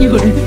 有人，